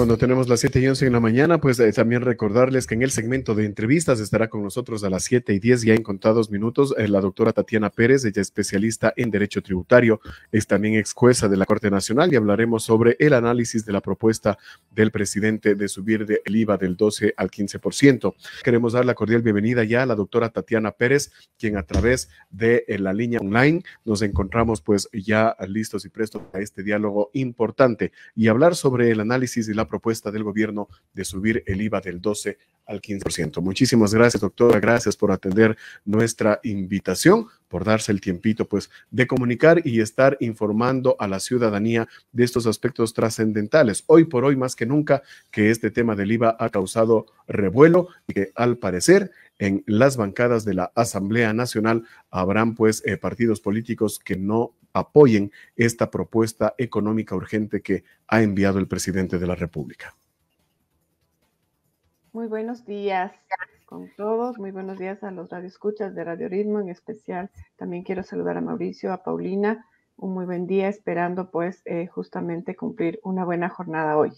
Cuando tenemos las 7 y 11 en la mañana, pues eh, también recordarles que en el segmento de entrevistas estará con nosotros a las 7 y 10 ya en contados minutos eh, la doctora Tatiana Pérez, ella es especialista en Derecho Tributario, es también ex jueza de la Corte Nacional y hablaremos sobre el análisis de la propuesta del presidente de subir el IVA del 12 al 15%. Queremos dar la cordial bienvenida ya a la doctora Tatiana Pérez, quien a través de eh, la línea online nos encontramos pues ya listos y prestos a este diálogo importante y hablar sobre el análisis y la propuesta del gobierno de subir el IVA del 12 al 15%. Muchísimas gracias, doctora. Gracias por atender nuestra invitación, por darse el tiempito, pues, de comunicar y estar informando a la ciudadanía de estos aspectos trascendentales. Hoy por hoy, más que nunca, que este tema del IVA ha causado revuelo y que al parecer en las bancadas de la Asamblea Nacional habrán pues eh, partidos políticos que no apoyen esta propuesta económica urgente que ha enviado el presidente de la República. Muy buenos días con todos, muy buenos días a los radioescuchas de Radio Ritmo en especial. También quiero saludar a Mauricio, a Paulina, un muy buen día, esperando pues eh, justamente cumplir una buena jornada hoy.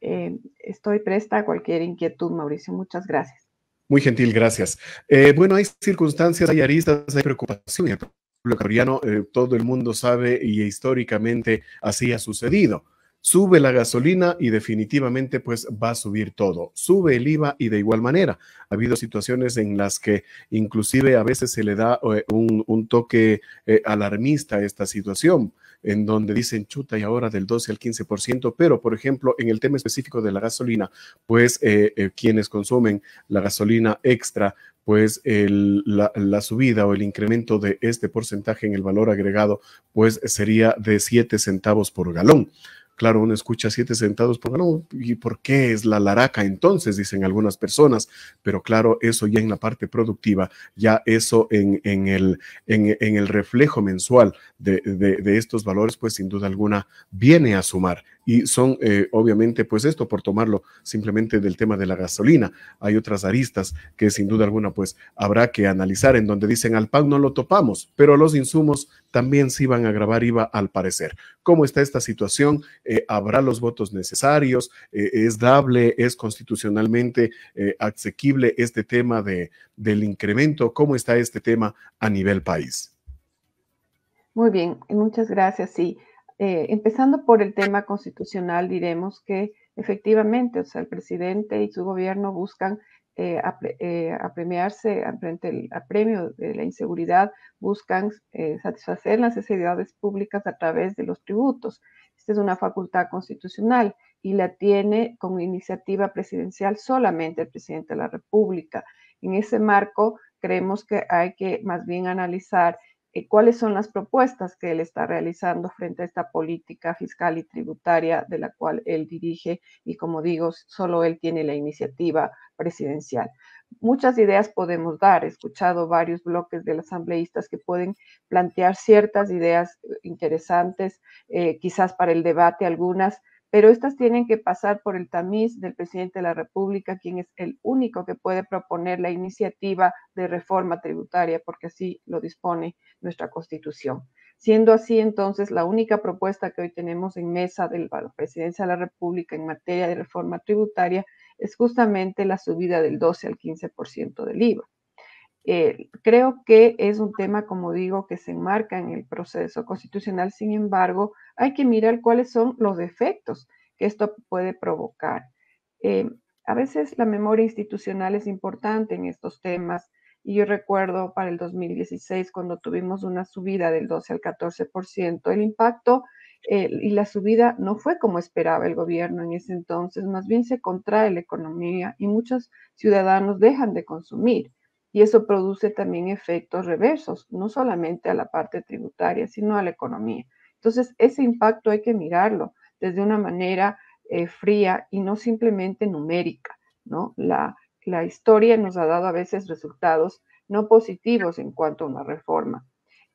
Eh, estoy presta a cualquier inquietud, Mauricio, muchas gracias. Muy gentil, gracias. Eh, bueno, hay circunstancias, hay aristas, hay preocupación. El pueblo coreano, eh, todo el mundo sabe y históricamente así ha sucedido. Sube la gasolina y definitivamente pues va a subir todo. Sube el IVA y de igual manera. Ha habido situaciones en las que inclusive a veces se le da eh, un, un toque alarmista a esta situación en donde dicen chuta y ahora del 12 al 15%, pero por ejemplo, en el tema específico de la gasolina, pues eh, eh, quienes consumen la gasolina extra, pues la, subida o el incremento de este porcentaje en el valor agregado, pues sería de 7 centavos por galón. Claro, uno escucha siete centavos por galón. ¿Y por qué es la laraca entonces? Dicen algunas personas. Pero claro, eso ya en la parte productiva, ya eso en, en, el, en el reflejo mensual de, de, de, estos valores, pues sin duda alguna viene a sumar y son eh, obviamente pues esto por tomarlo simplemente del tema de la gasolina. Hay otras aristas que sin duda alguna pues habrá que analizar en donde dicen al pan no lo topamos, pero los insumos también sí van a grabar IVA al parecer. ¿Cómo está esta situación? Eh, ¿Habrá los votos necesarios? Eh, ¿Es dable? ¿Es constitucionalmente asequible este tema de, del incremento? ¿Cómo está este tema a nivel país? Muy bien, muchas gracias. Sí, eh, empezando por el tema constitucional, diremos que efectivamente, o sea, el presidente y su gobierno buscan eh, eh, apremiarse frente al apremio de la inseguridad, buscan satisfacer las necesidades públicas a través de los tributos. Esta es una facultad constitucional y la tiene como iniciativa presidencial solamente el presidente de la República. En ese marco, creemos que hay que más bien analizar eh, cuáles son las propuestas que él está realizando frente a esta política fiscal y tributaria de la cual él dirige y como digo, solo él tiene la iniciativa presidencial. Muchas ideas podemos dar. He escuchado varios bloques de asambleístas que pueden plantear ciertas ideas interesantes, eh, quizás para el debate algunas, pero estas tienen que pasar por el tamiz del presidente de la República, quien es el único que puede proponer la iniciativa de reforma tributaria, porque así lo dispone nuestra Constitución. Siendo así, entonces, la única propuesta que hoy tenemos en mesa de la presidencia de la República en materia de reforma tributaria es justamente la subida del 12 al 15% del IVA. Eh, creo que es un tema, como digo, que se enmarca en el proceso constitucional. Sin embargo, hay que mirar cuáles son los efectos que esto puede provocar. Eh, a veces la memoria institucional es importante en estos temas. Y yo recuerdo para el 2016, cuando tuvimos una subida del 12 al 14%, el impacto eh, y la subida no fue como esperaba el gobierno en ese entonces, más bien se contrae la economía y muchos ciudadanos dejan de consumir y eso produce también efectos reversos, no solamente a la parte tributaria, sino a la economía. Entonces, ese impacto hay que mirarlo desde una manera eh, fría y no simplemente numérica, ¿no? La, la historia nos ha dado a veces resultados no positivos en cuanto a una reforma.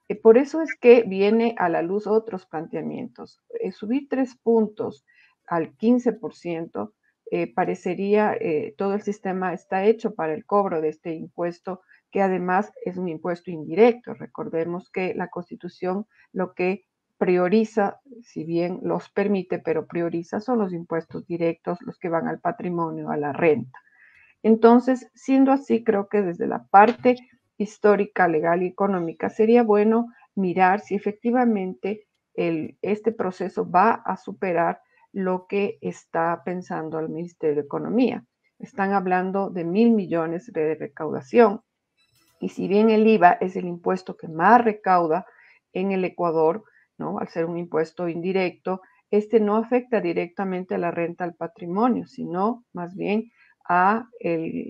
Eh, por eso es que viene a la luz otros planteamientos. Eh, subir tres puntos al 15% eh, parecería eh, todo el sistema está hecho para el cobro de este impuesto, que además es un impuesto indirecto. Recordemos que la Constitución lo que prioriza si bien los permite, pero prioriza, son los impuestos directos, los que van al patrimonio, a la renta. Entonces, siendo así, creo que desde la parte histórica, legal y económica sería bueno mirar si efectivamente este proceso va a superar lo que está pensando el Ministerio de Economía. Están hablando de mil millones de recaudación. Y si bien el IVA es el impuesto que más recauda en el Ecuador, ¿no? al ser un impuesto indirecto, este no afecta directamente a la renta al patrimonio, sino más bien a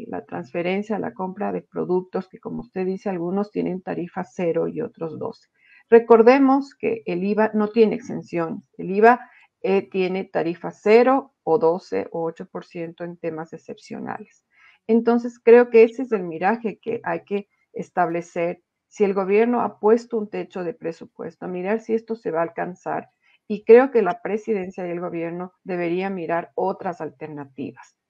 la transferencia, a la compra de productos que, como usted dice, algunos tienen tarifa cero y otros 12. Recordemos que el IVA no tiene exención. El IVA eh, tiene tarifa cero o 12 o 8% en temas excepcionales. Entonces, creo que ese es el miraje que hay que establecer. Si el gobierno ha puesto un techo de presupuesto, mirar si esto se va a alcanzar. Y creo que la presidencia y el gobierno deberían mirar otras alternativas.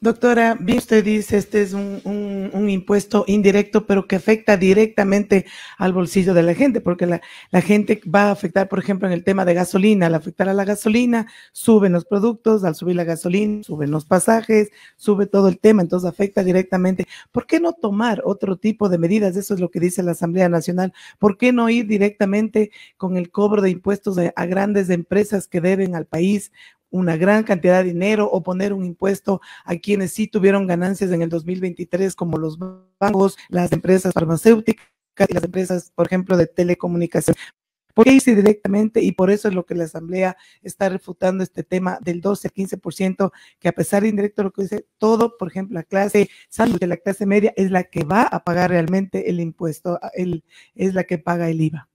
Doctora, bien usted dice, este es un, impuesto indirecto, pero que afecta directamente al bolsillo de la gente, porque la, gente va a afectar, por ejemplo, en el tema de gasolina, al afectar a la gasolina, suben los productos, al subir la gasolina, suben los pasajes, sube todo el tema, entonces afecta directamente. ¿Por qué no tomar otro tipo de medidas? Eso es lo que dice la Asamblea Nacional. ¿Por qué no ir directamente con el cobro de impuestos a grandes empresas que deben al país una gran cantidad de dinero o poner un impuesto a quienes sí tuvieron ganancias en el 2023, como los bancos, las empresas farmacéuticas y las empresas, por ejemplo, de telecomunicación. ¿Por qué irse directamente? Y por eso es lo que la Asamblea está refutando este tema del 12 al 15%, que a pesar de indirecto lo que dice, todo, por ejemplo, la clase de la clase media es la que va a pagar realmente el impuesto, el, es la que paga el IVA.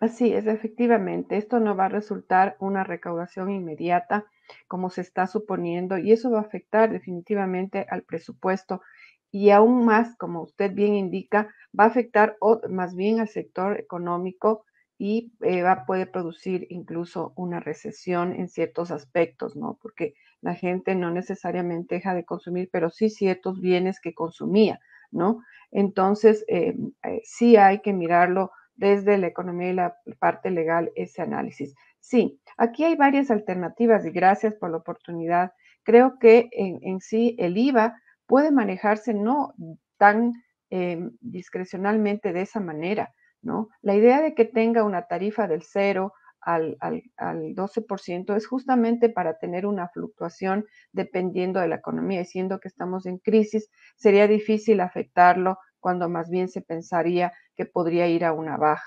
Así es, efectivamente, esto no va a resultar una recaudación inmediata como se está suponiendo y eso va a afectar definitivamente al presupuesto y aún más, como usted bien indica, va a afectar más bien al sector económico y eh, puede producir incluso una recesión en ciertos aspectos, ¿no? Porque la gente no necesariamente deja de consumir, pero sí ciertos bienes que consumía, ¿no? Entonces, eh, eh, sí hay que mirarlo desde la economía y la parte legal ese análisis. Sí, aquí hay varias alternativas y gracias por la oportunidad. Creo que en, sí el IVA puede manejarse no tan em, discrecionalmente de esa manera, ¿no? La idea de que tenga una tarifa del 0 al, al, al 12% es justamente para tener una fluctuación dependiendo de la economía. Y siendo que estamos en crisis, sería difícil afectarlo cuando más bien se pensaría que podría ir a una baja.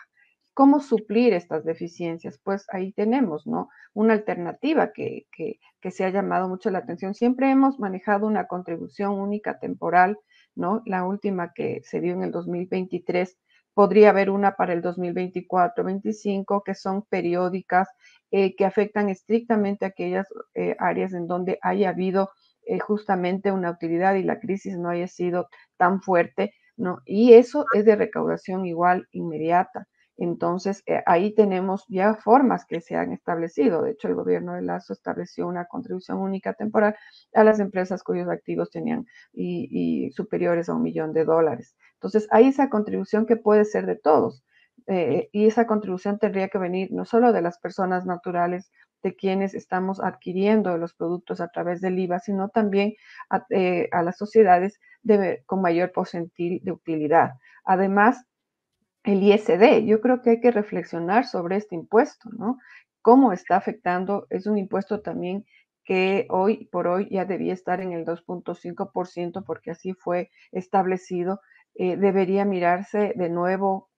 ¿Cómo suplir estas deficiencias? Pues ahí tenemos, ¿no? Una alternativa que, que, se ha llamado mucho la atención. Siempre hemos manejado una contribución única temporal, ¿no? La última que se dio en el 2023 podría haber una para el 2024, 25, que son periódicas, eh, que afectan estrictamente aquellas eh, áreas en donde haya habido eh, justamente una utilidad y la crisis no haya sido tan fuerte. ¿No? Y eso es de recaudación igual inmediata. Entonces, eh, ahí tenemos ya formas que se han establecido. De hecho, el gobierno de Lazo estableció una contribución única temporal a las empresas cuyos activos tenían y, superiores a un millón de dólares. Entonces, hay esa contribución que puede ser de todos. Eh, y esa contribución tendría que venir no solo de las personas naturales de quienes estamos adquiriendo los productos a través del IVA, sino también a, eh, las sociedades con mayor porcentil de utilidad. Además, el ISD, yo creo que hay que reflexionar sobre este impuesto, ¿no? Cómo está afectando, es un impuesto también que hoy por hoy ya debía estar en el 2.5% porque así fue establecido. Eh, debería mirarse de nuevo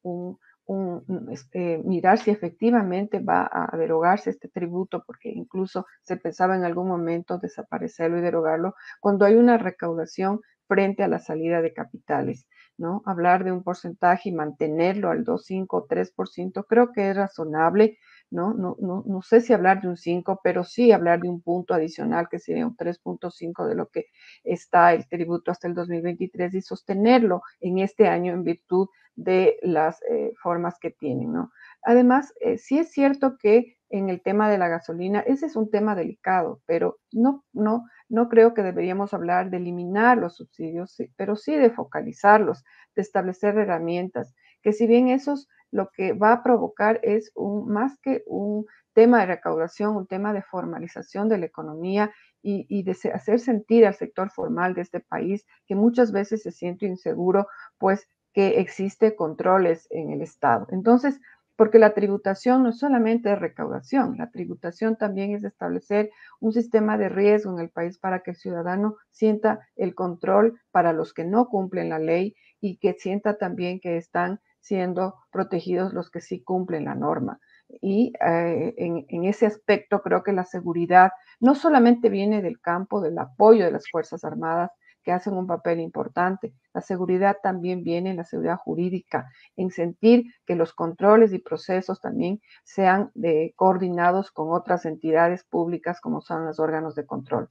este, mirar si efectivamente va a derogarse este tributo, porque incluso se pensaba en algún momento desaparecerlo y derogarlo, cuando hay una recaudación frente a la salida de capitales, ¿no? Hablar de un porcentaje y mantenerlo al 2, 5, 3%, creo que es razonable, ¿no? No, no, no sé si hablar de un 5, pero sí hablar de un punto adicional que sería un 3.5 de lo que está el tributo hasta el 2023 y sostenerlo en este año en virtud de las eh, formas que tienen, ¿no? Además, eh, sí es cierto que en el tema de la gasolina, ese es un tema delicado, pero no, no, no creo que deberíamos hablar de eliminar los subsidios, pero sí de focalizarlos, de establecer herramientas, que si bien esos lo que va a provocar es un, más que un tema de recaudación, un tema de formalización de la economía y, de hacer sentir al sector formal de este país que muchas veces se siente inseguro, pues que existe controles en el Estado. Entonces, porque la tributación no es solamente recaudación, la tributación también es establecer un sistema de riesgo en el país para que el ciudadano sienta el control para los que no cumplen la ley y que sienta también que están siendo protegidos los que sí cumplen la norma. Y eh, en, ese aspecto creo que la seguridad no solamente viene del campo del apoyo de las Fuerzas Armadas, que hacen un papel importante. La seguridad también viene en la seguridad jurídica, en sentir que los controles y procesos también sean coordinados con otras entidades públicas como son los órganos de control.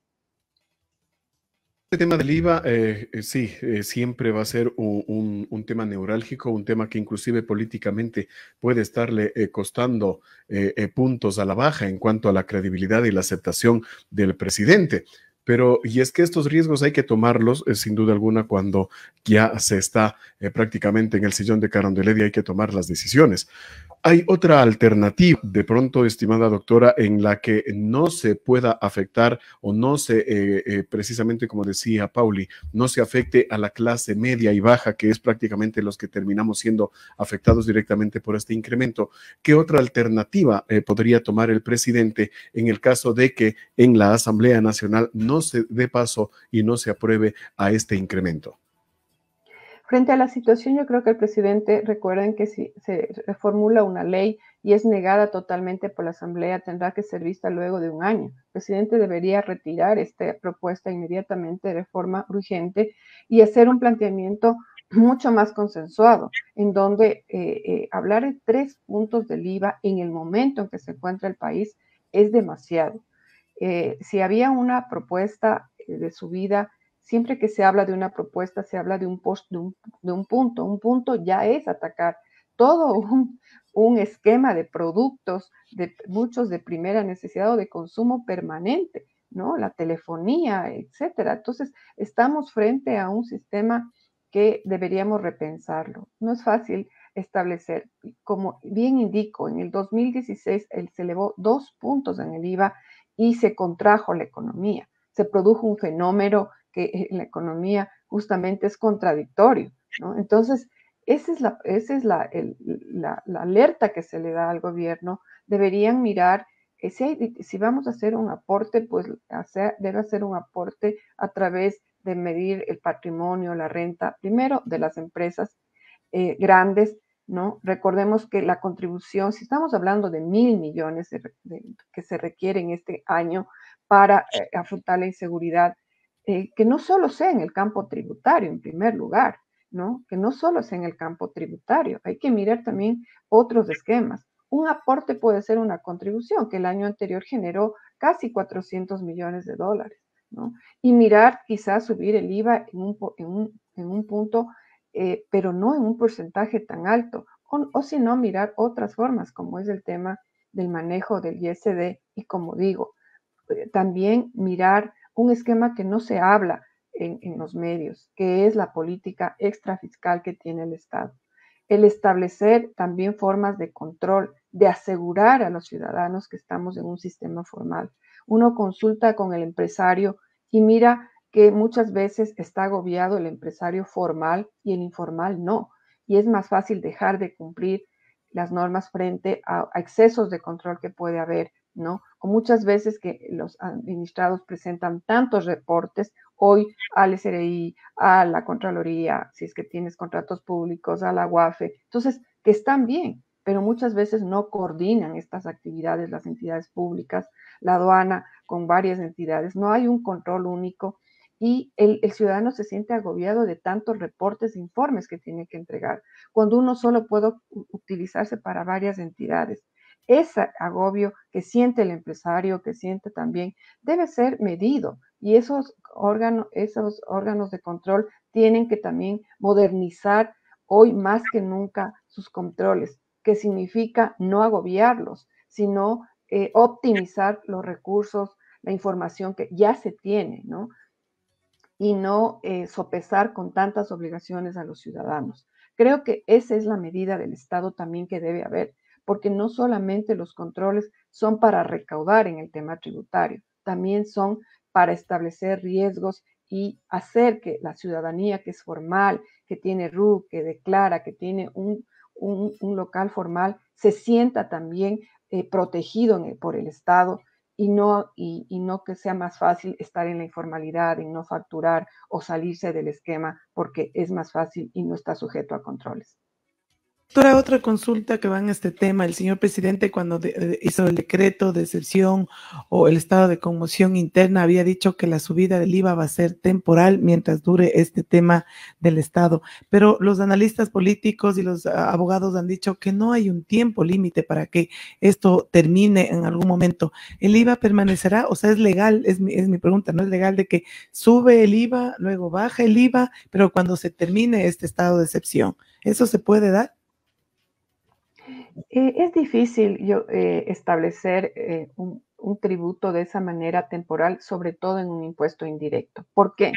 Este tema del IVA, eh, eh, sí, eh, siempre va a ser un, tema neurálgico, un tema que inclusive políticamente puede estarle costando puntos a la baja en cuanto a la credibilidad y la aceptación del presidente. Pero, y es que estos riesgos hay que tomarlos, sin duda alguna, cuando ya se está prácticamente en el sillón de Carondelet y hay que tomar las decisiones. Hay otra alternativa, de pronto, estimada doctora, en la que no se pueda afectar o no se, eh, eh, precisamente como decía Pauli, no se afecte a la clase media y baja, que es prácticamente los que terminamos siendo afectados directamente por este incremento. ¿Qué otra alternativa eh, podría tomar el presidente en el caso de que en la Asamblea Nacional no se dé paso y no se apruebe a este incremento? Frente a la situación, yo creo que el presidente, recuerden que si se reformula una ley y es negada totalmente por la Asamblea, tendrá que ser vista luego de un año. El presidente debería retirar esta propuesta inmediatamente de forma urgente y hacer un planteamiento mucho más consensuado, en donde eh, eh, hablar de tres puntos del IVA en el momento en que se encuentra el país es demasiado. Eh, si había una propuesta de subida siempre que se habla de una propuesta, se habla de un, post, de un, punto. Un punto ya es atacar todo un, esquema de productos, de muchos de primera necesidad o de consumo permanente, ¿no? La telefonía, etcétera. Entonces, estamos frente a un sistema que deberíamos repensarlo. No es fácil establecer, como bien indico, en el 2016 se elevó dos puntos en el IVA y se contrajo la economía. Se produjo un fenómeno que en la economía justamente es contradictorio. Entonces, esa es, la, esa es la, la, alerta que se le da al gobierno. Deberían mirar que si, si vamos a hacer un aporte, pues debe hacer un aporte a través de medir el patrimonio, la renta, primero de las empresas eh, grandes, ¿no? Recordemos que la contribución, si estamos hablando de mil millones que se requieren este año para eh, afrontar la inseguridad, eh, que no solo sea en el campo tributario, en primer lugar, ¿no? Que no solo sea en el campo tributario, hay que mirar también otros esquemas. Un aporte puede ser una contribución que el año anterior generó casi 400 millones de dólares, ¿no? Y mirar quizás subir el IVA en un, en un, en un punto, eh, pero no en un porcentaje tan alto, o, o si no, mirar otras formas, como es el tema del manejo del ISD y como digo, eh, también mirar un esquema que no se habla en, los medios, que es la política extrafiscal que tiene el Estado. El establecer también formas de control, de asegurar a los ciudadanos que estamos en un sistema formal. Uno consulta con el empresario y mira que muchas veces está agobiado el empresario formal y el informal no. Y es más fácil dejar de cumplir las normas frente a, excesos de control que puede haber ¿no? O muchas veces que los administrados presentan tantos reportes hoy al SRI, a la Contraloría, si es que tienes contratos públicos, a la UAFE, entonces, que están bien, pero muchas veces no coordinan estas actividades las entidades públicas, la aduana con varias entidades, no hay un control único y el, el, ciudadano se siente agobiado de tantos reportes e informes que tiene que entregar, cuando uno solo puede utilizarse para varias entidades ese agobio que siente el empresario, que siente también, debe ser medido y esos órganos, esos órganos de control tienen que también modernizar hoy más que nunca sus controles, que significa no agobiarlos, sino eh, optimizar los recursos, la información que ya se tiene, ¿no? Y no eh, sopesar con tantas obligaciones a los ciudadanos. Creo que esa es la medida del Estado también que debe haber, porque no solamente los controles son para recaudar en el tema tributario, también son para establecer riesgos y hacer que la ciudadanía que es formal, que tiene RU, que declara, que tiene un, local formal, se sienta también eh, protegido por el Estado y no, y, y, no que sea más fácil estar en la informalidad, en no facturar o salirse del esquema porque es más fácil y no está sujeto a controles. Doctora, otra consulta que va en este tema. El señor presidente, cuando hizo el decreto de excepción o el estado de conmoción interna, había dicho que la subida del IVA va a ser temporal mientras dure este tema del Estado. Pero los analistas políticos y los ah, abogados han dicho que no hay un tiempo límite para que esto termine en algún momento. ¿El IVA permanecerá? O sea, es legal, es mi, es mi pregunta, ¿no es legal de que sube el IVA, luego baja el IVA, pero cuando se termine este estado de excepción, ¿eso se puede dar? Eh, es difícil yo, eh, establecer eh, un, tributo de esa manera temporal, sobre todo en un impuesto indirecto. ¿Por qué?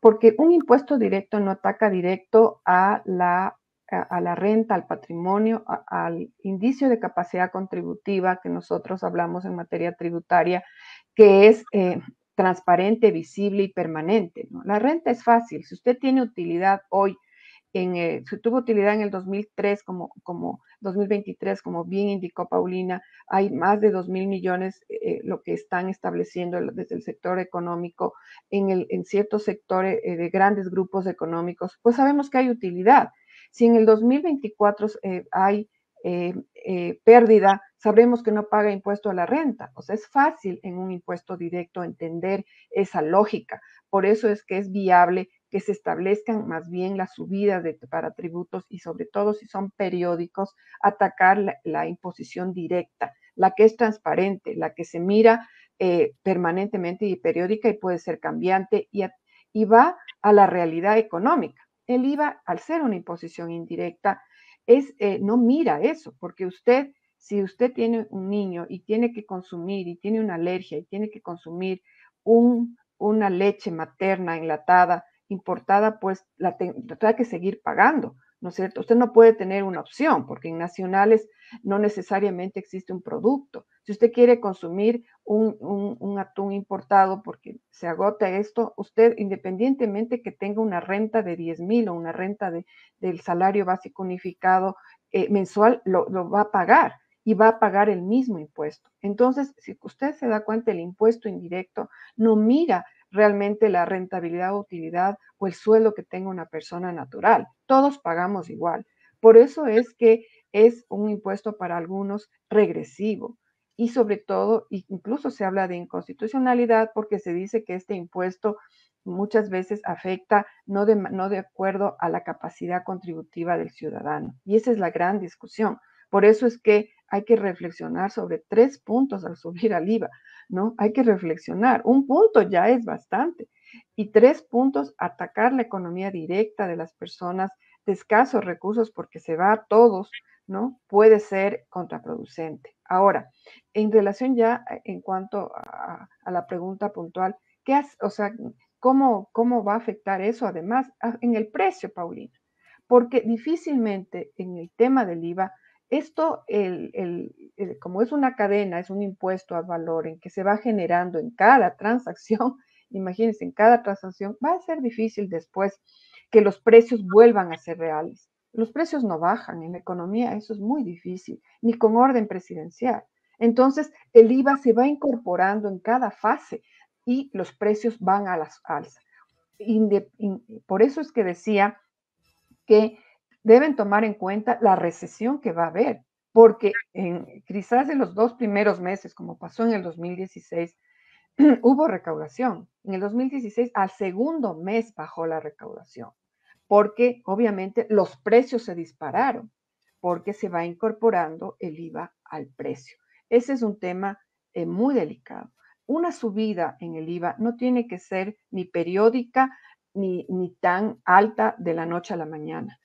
Porque un impuesto directo no ataca directo a la, a, la renta, al patrimonio, al indicio de capacidad contributiva que nosotros hablamos en materia tributaria, que es transparente, visible y permanente. La renta es fácil. Si usted tiene utilidad hoy, en, si tuvo utilidad en el 2003 como, como 2023, como bien indicó Paulina, hay más de 2 mil millones eh, lo que están estableciendo desde el sector económico en, el, en ciertos sectores eh, de grandes grupos económicos, pues sabemos que hay utilidad. Si en el 2024 eh, hay pérdida, sabremos que no paga impuesto a la renta. O sea, es fácil en un impuesto directo entender esa lógica. Por eso es que es viable que se establezcan más bien las subidas para tributos y sobre todo si son periódicos, atacar la, imposición directa, la que es transparente, la que se mira eh, permanentemente y periódica y puede ser cambiante y, va a la realidad económica. El IVA, al ser una imposición indirecta, es, eh, no mira eso, porque usted, si usted tiene un niño y tiene que consumir y tiene una alergia y tiene que consumir un, una leche materna enlatada, importada, pues la tendrá que seguir pagando, ¿no es cierto? Usted no puede tener una opción, porque en nacionales no necesariamente existe un producto. Si usted quiere consumir un, atún importado porque se agota esto, usted independientemente que tenga una renta de 10 mil o una renta de, del salario básico unificado eh, mensual, lo, lo va a pagar y va a pagar el mismo impuesto. Entonces, si usted se da cuenta, el impuesto indirecto no mira realmente la rentabilidad utilidad o el sueldo que tenga una persona natural. Todos pagamos igual. Por eso es que es un impuesto para algunos regresivo. Y sobre todo, incluso se habla de inconstitucionalidad porque se dice que este impuesto muchas veces afecta no de, no de acuerdo a la capacidad contributiva del ciudadano. Y esa es la gran discusión. Por eso es que hay que reflexionar sobre tres puntos al subir al IVA. ¿no? Hay que reflexionar. Un punto ya es bastante. Y tres puntos, atacar la economía directa de las personas de escasos recursos porque se va a todos, ¿no? Puede ser contraproducente. Ahora, en relación ya eh, en cuanto a, la pregunta puntual, ¿qué o sea, ¿cómo, ¿cómo va a afectar eso además en el precio, Paulina? Porque difícilmente en el tema del IVA esto, como es una cadena, es un impuesto al valor en que se va generando en cada transacción, imagínense, en cada transacción, va a ser difícil después que los precios vuelvan a ser reales. Los precios no bajan en la economía, eso es muy difícil, ni con orden presidencial. Entonces, el IVA se va incorporando en cada fase y los precios van a las alzas. Por eso es que decía que deben tomar en cuenta la recesión que va a haber, porque en, quizás en los dos primeros meses, como pasó en el 2016, hubo recaudación. En el 2016, al segundo mes bajó la recaudación, porque obviamente los precios se dispararon, porque se va incorporando el IVA al precio. Ese es un tema eh, muy delicado. Una subida en el IVA no tiene que ser ni periódica ni, ni tan alta de la noche a la mañana.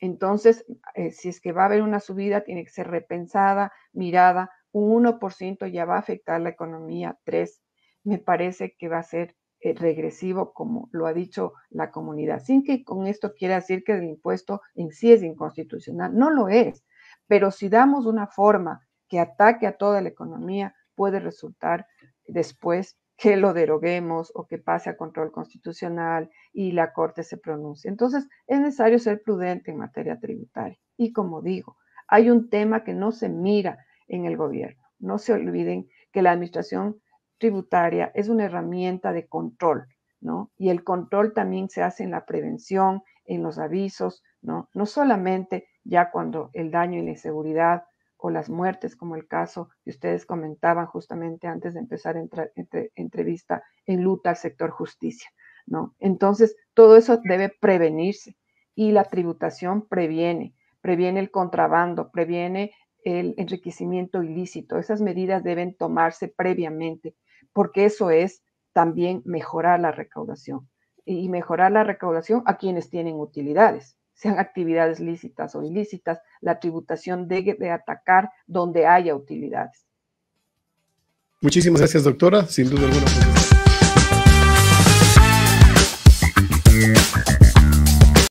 Entonces, eh, si es que va a haber una subida, tiene que ser repensada, mirada. Un 1% ya va a afectar la economía, 3 me parece que va a ser eh, regresivo, como lo ha dicho la comunidad, sin que con esto quiera decir que el impuesto en sí es inconstitucional. No lo es, pero si damos una forma que ataque a toda la economía, puede resultar después que lo deroguemos o que pase a control constitucional y la Corte se pronuncie. Entonces, es necesario ser prudente en materia tributaria. Y como digo, hay un tema que no se mira en el gobierno. No se olviden que la administración tributaria es una herramienta de control, ¿no? Y el control también se hace en la prevención, en los avisos, ¿no? No solamente ya cuando el daño y la inseguridad o las muertes, como el caso que ustedes comentaban justamente antes de empezar entre, entrevista, en luta al sector justicia, ¿no? Entonces, todo eso debe prevenirse y la tributación previene, previene el contrabando, previene el enriquecimiento ilícito. Esas medidas deben tomarse previamente, porque eso es también mejorar la recaudación y mejorar la recaudación a quienes tienen utilidades sean actividades lícitas o ilícitas, la tributación debe de atacar donde haya utilidades. Muchísimas gracias, doctora. Sin duda alguna. Pues,